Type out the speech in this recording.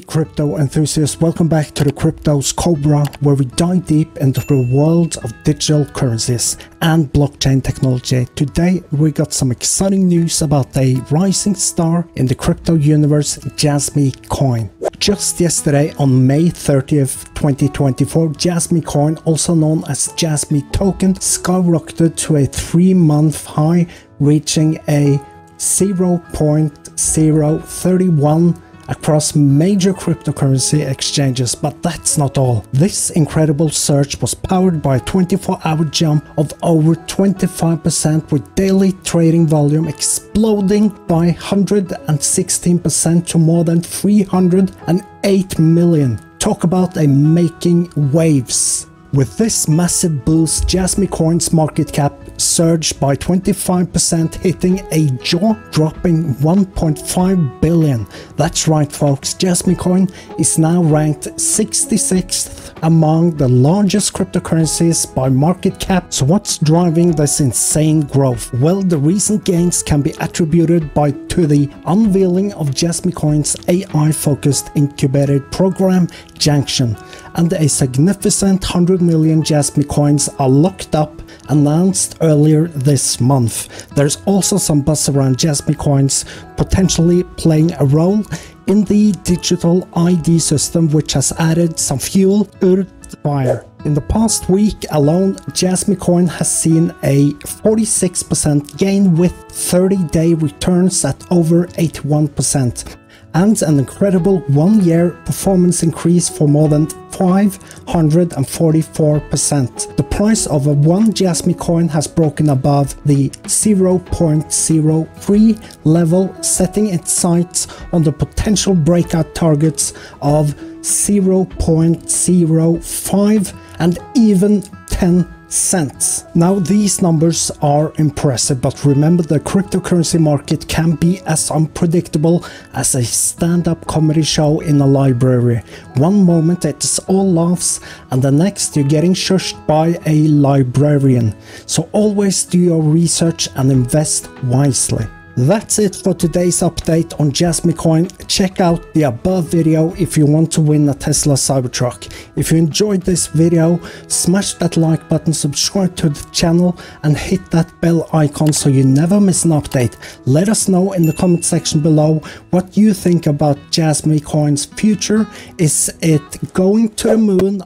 Crypto enthusiasts, welcome back to the Crypto's Cobra, where we dive deep into the world of digital currencies and blockchain technology. Today, we got some exciting news about a rising star in the crypto universe, Jasmy Coin. Just yesterday, on May 30th, 2024, Jasmy Coin, also known as Jasmy Token, skyrocketed to a three month high, reaching a 0.031 across major cryptocurrency exchanges, but that's not all. This incredible surge was powered by a 24-hour jump of over 25% with daily trading volume exploding by 116% to more than 308 million. Talk about a making waves. With this massive boost, Jasmy Coin's market cap surged by 25%, hitting a jaw-dropping 1.5 billion. That's right folks, Jasmy Coin is now ranked 66th among the largest cryptocurrencies by market cap. So what's driving this insane growth? Well, the recent gains can be attributed by to the unveiling of Jasmy Coin's AI-focused incubated program, Janction, and a significant 100 million Jasmy coins are locked up announced earlier this month. There's also some buzz around Jasmy coins potentially playing a role in the digital ID system which has added some fuel to the fire. In the past week alone, Jasmy Coin has seen a 46% gain with 30-day returns at over 81% and an incredible one-year performance increase for more than 544%. The price of a one Jasmy coin has broken above the 0.03 level, setting its sights on the potential breakout targets of 0.05 and even 10 cents. Now these numbers are impressive, but remember the cryptocurrency market can be as unpredictable as a stand-up comedy show in a library. One moment it's all laughs and the next you're getting shushed by a librarian. So always do your research and invest wisely. That's it for today's update on Jasmy Coin. Check out the above video if you want to win a Tesla Cybertruck. If you enjoyed this video, smash that like button, subscribe to the channel and hit that bell icon so you never miss an update. Let us know in the comment section below what you think about Jasmy Coin's future. Is it going to the moon